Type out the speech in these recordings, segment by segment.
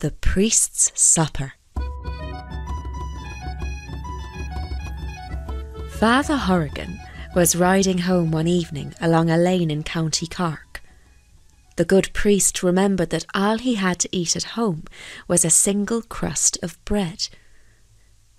The Priest's Supper. Father Horrigan was riding home one evening along a lane in County Cork. The good priest remembered that all he had to eat at home was a single crust of bread.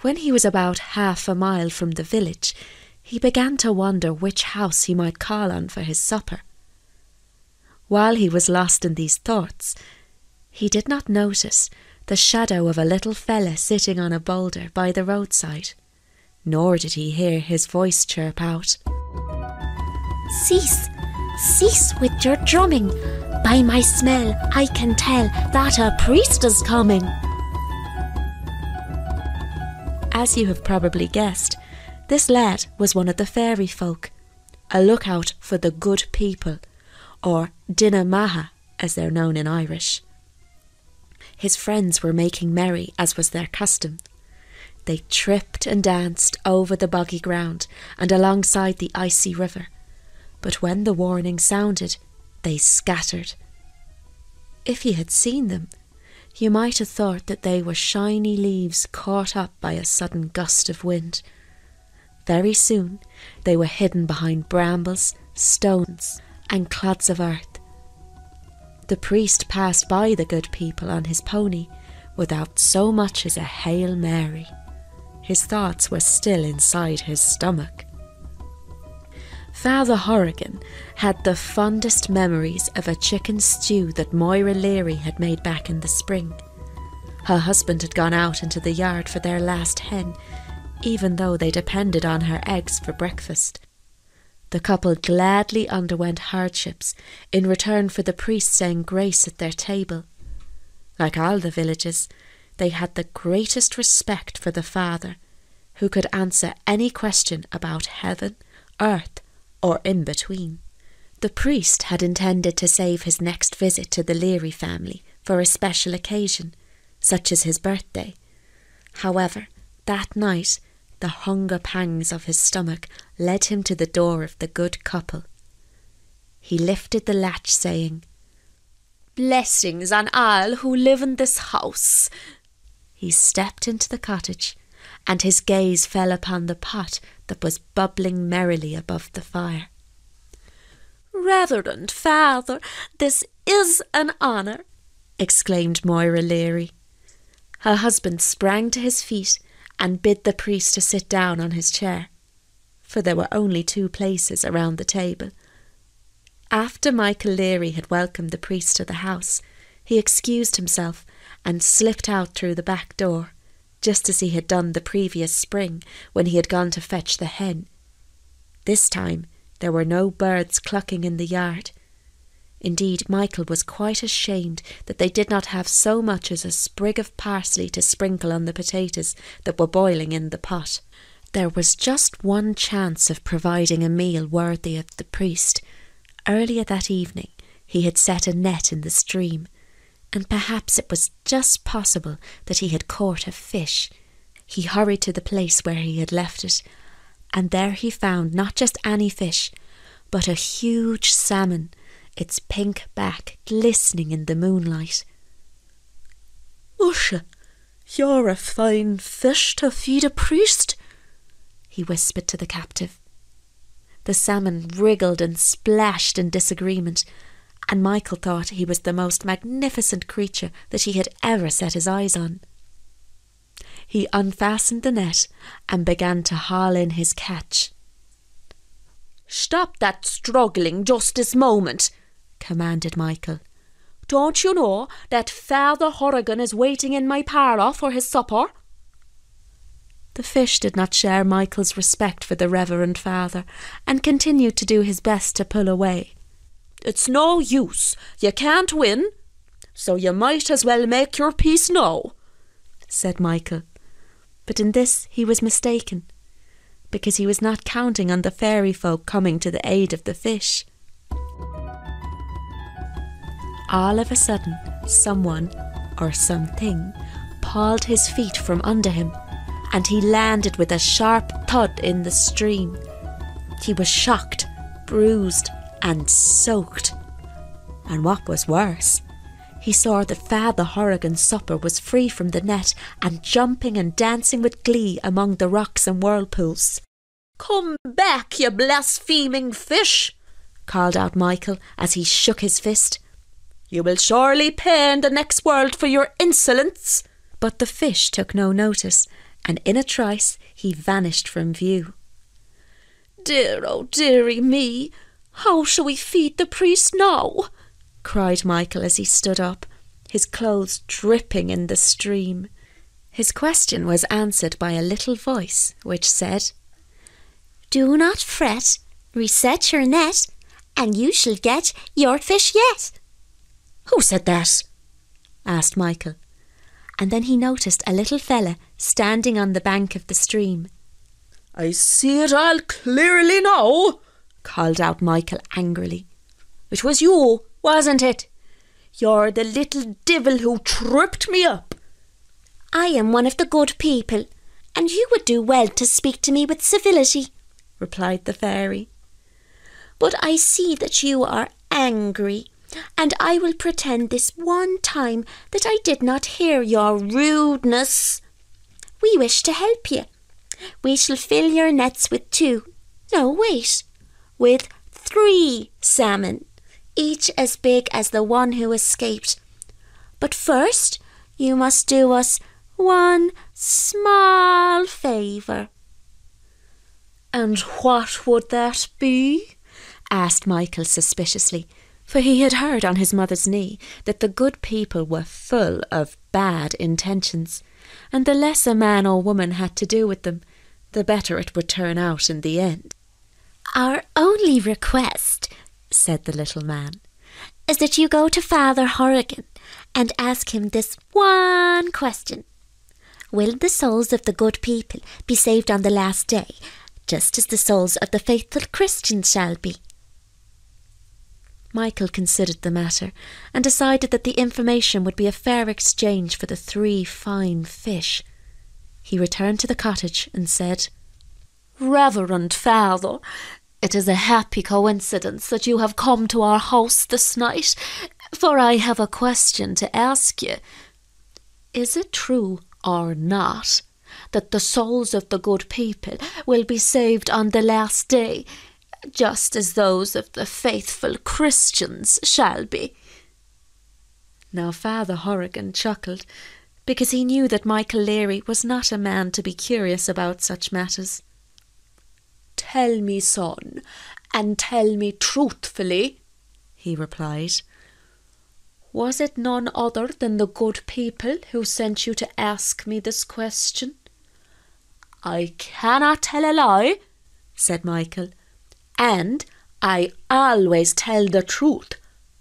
When he was about half a mile from the village, he began to wonder which house he might call on for his supper. While he was lost in these thoughts, he did not notice the shadow of a little fella sitting on a boulder by the roadside, nor did he hear his voice chirp out. Cease, cease with your drumming. By my smell, I can tell that a priest is coming. As you have probably guessed, this lad was one of the fairy folk, a lookout for the good people, or daoine maithe, as they're known in Irish. His friends were making merry, as was their custom. They tripped and danced over the boggy ground and alongside the icy river, but when the warning sounded, they scattered. If you had seen them, you might have thought that they were shiny leaves caught up by a sudden gust of wind. Very soon they were hidden behind brambles, stones, and clods of earth. The priest passed by the good people on his pony without so much as a Hail Mary. His thoughts were still inside his stomach. Father Horrigan had the fondest memories of a chicken stew that Moira Leary had made back in the spring. Her husband had gone out into the yard for their last hen, even though they depended on her eggs for breakfast. The couple gladly underwent hardships in return for the priest saying grace at their table. Like all the villages, they had the greatest respect for the Father, who could answer any question about heaven, earth, or in between. The priest had intended to save his next visit to the Leary family for a special occasion, such as his birthday. However, that night the hunger pangs of his stomach led him to the door of the good couple. He lifted the latch, saying, Blessings on all who live in this house. He stepped into the cottage, and his gaze fell upon the pot that was bubbling merrily above the fire. Reverend Father, this is an honour, exclaimed Moira Leary. Her husband sprang to his feet and bid the priest to sit down on his chair, for there were only two places around the table. After Michael Leary had welcomed the priest to the house, he excused himself and slipped out through the back door, just as he had done the previous spring when he had gone to fetch the hen. This time there were no birds clucking in the yard. Indeed, Michael was quite ashamed that they did not have so much as a sprig of parsley to sprinkle on the potatoes that were boiling in the pot. There was just one chance of providing a meal worthy of the priest. Earlier that evening, he had set a net in the stream, and perhaps it was just possible that he had caught a fish. He hurried to the place where he had left it, and there he found not just any fish, but a huge salmon its pink back glistening in the moonlight. Usha, you're a fine fish to feed a priest, he whispered to the captive. The salmon wriggled and splashed in disagreement, and Michael thought he was the most magnificent creature that he had ever set his eyes on. He unfastened the net and began to haul in his catch. Stop that struggling just this moment, commanded Michael. Don't you know that Father Horrigan is waiting in my parlour for his supper? The fish did not share Michael's respect for the Reverend Father and continued to do his best to pull away. It's no use. You can't win. So you might as well make your peace now, said Michael. But in this he was mistaken, because he was not counting on the fairy folk coming to the aid of the fish all of a sudden, someone or something pulled his feet from under him, and he landed with a sharp thud in the stream. He was shocked, bruised, and soaked. And what was worse, he saw that Father Horrigan's supper was free from the net and jumping and dancing with glee among the rocks and whirlpools. Come back, you blaspheming fish! called out Michael as he shook his fist. You will surely pay in the next world for your insolence. But the fish took no notice, and in a trice he vanished from view. Dear, oh dearie me, how shall we feed the priest now? cried Michael as he stood up, his clothes dripping in the stream. His question was answered by a little voice which said, Do not fret, reset your net, and you shall get your fish yet. Who said that? asked Michael, and then he noticed a little fella standing on the bank of the stream. I see it all clearly now, called out Michael angrily. It was you, wasn't it? You're the little devil who tripped me up. I am one of the good people, and you would do well to speak to me with civility, replied the fairy. But I see that you are angry, and I will pretend this one time that I did not hear your rudeness. We wish to help you. We shall fill your nets with two, no, wait, with three salmon each as big as the one who escaped. But first, you must do us one small favour. And what would that be? asked Michael suspiciously, for he had heard on his mother's knee that the good people were full of bad intentions, and the less a man or woman had to do with them, the better it would turn out in the end. Our only request said the little man, is that you go to Father Horrigan and ask him this one question. Will the souls of the good people be saved on the last day, just as the souls of the faithful Christians shall be? Michael considered the matter and decided that the information would be a fair exchange for the three fine fish. He returned to the cottage and said, Reverend Father, it is a happy coincidence that you have come to our house this night, for I have a question to ask you. Is it true or not that the souls of the good people will be saved on the last day, just as those of the faithful Christians shall be? Now Father Horrigan chuckled, because he knew that Michael Leary was not a man to be curious about such matters. Tell me, son, and tell me truthfully, he replied. Was it none other than the good people who sent you to ask me this question? I cannot tell a lie, said Michael, and I always tell the truth.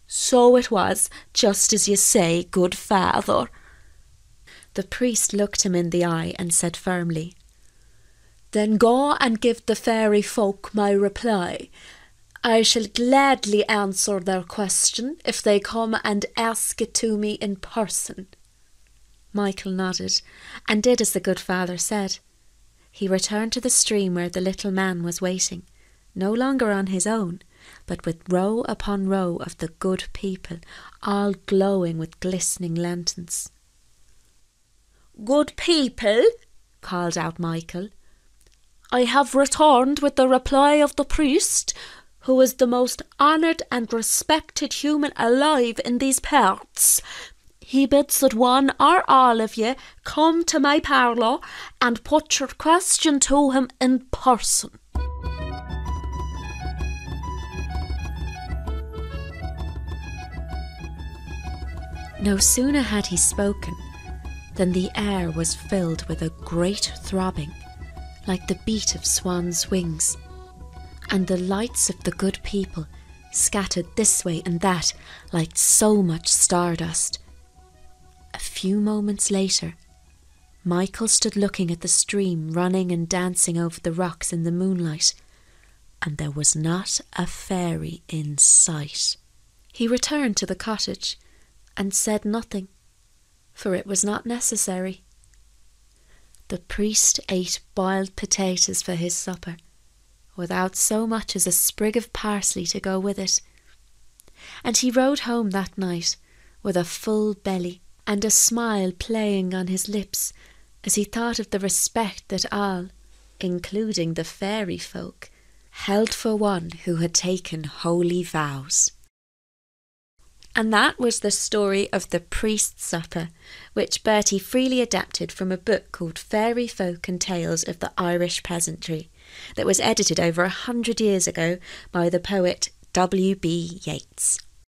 So it was, just as you say, good father. The priest looked him in the eye and said firmly, then go and give the fairy folk my reply. I shall gladly answer their question if they come and ask it to me in person. Michael nodded and did as the good father said. He returned to the stream where the little man was waiting, no longer on his own, but with row upon row of the good people, all glowing with glistening lanterns. Good people, called out Michael, I have returned with the reply of the priest, who is the most honoured and respected human alive in these parts. He bids that one or all of ye come to my parlour and put your question to him in person. No sooner had he spoken than the air was filled with a great throbbing like the beat of swans' wings, and the lights of the good people scattered this way and that like so much stardust. A few moments later, Michael stood looking at the stream running and dancing over the rocks in the moonlight, and there was not a fairy in sight. He returned to the cottage and said nothing, for it was not necessary. The priest ate boiled potatoes for his supper, without so much as a sprig of parsley to go with it. And he rode home that night with a full belly and a smile playing on his lips as he thought of the respect that all, including the fairy folk, held for one who had taken holy vows. And that was the story of the priest's supper, which Bertie freely adapted from a book called Fairy Folk and Tales of the Irish Peasantry, that was edited over a hundred years ago by the poet W. B. Yeats.